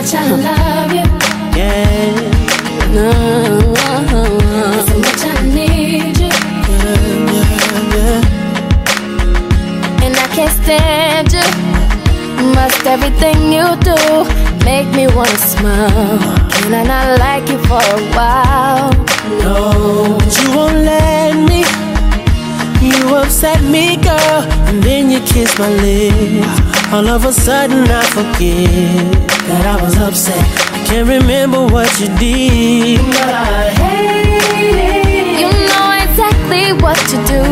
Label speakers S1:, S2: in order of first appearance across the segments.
S1: much I love you.
S2: Yeah.
S1: Much I need you.
S2: Yeah, yeah,
S1: And I can't stand you. Must everything you do make me wanna smile. Can I not like you for a while? No.
S2: But you won't let me. You upset me, girl, and then you kiss my lips. All of a sudden, I forget that I was upset. I can't remember what you did, but I hate it.
S1: You know exactly what to do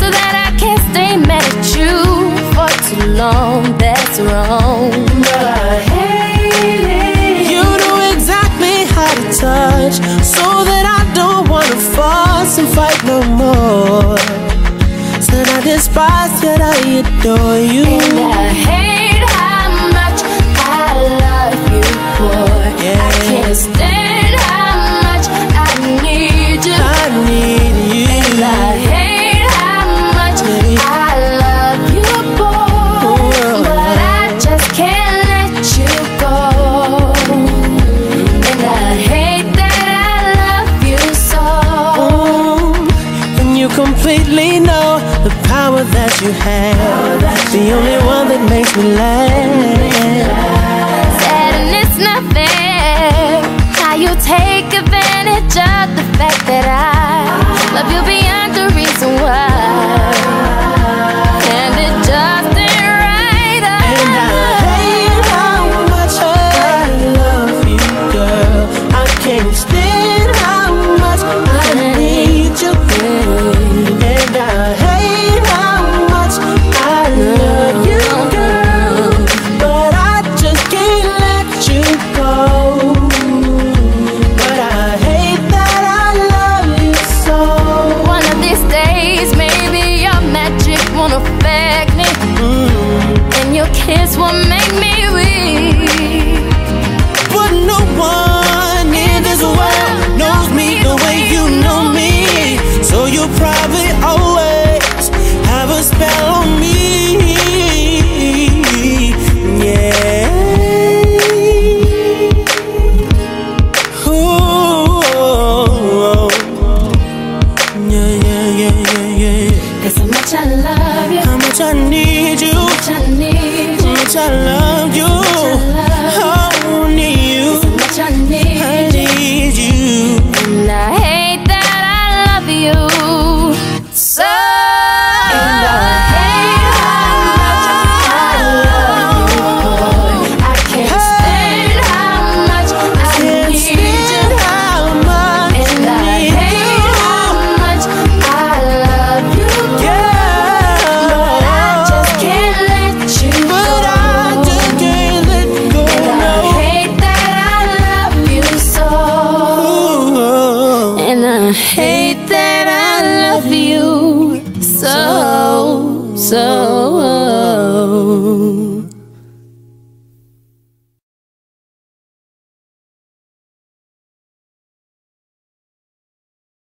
S1: so that I can't stay mad at you for too long. That's wrong.
S2: Despise, yet I adore you.
S1: And I hate
S2: completely know the power that you have. The only one that makes me laugh.
S1: Kiss will make me weak.
S2: But no one in this world knows me the way you know me. So you probably always have a spell on me. Yeah. Ooh. Yeah, yeah, yeah, yeah, yeah.
S1: Cause how much I love you,
S2: How much I need you.
S1: how much I need you,
S2: much I love you.
S1: So.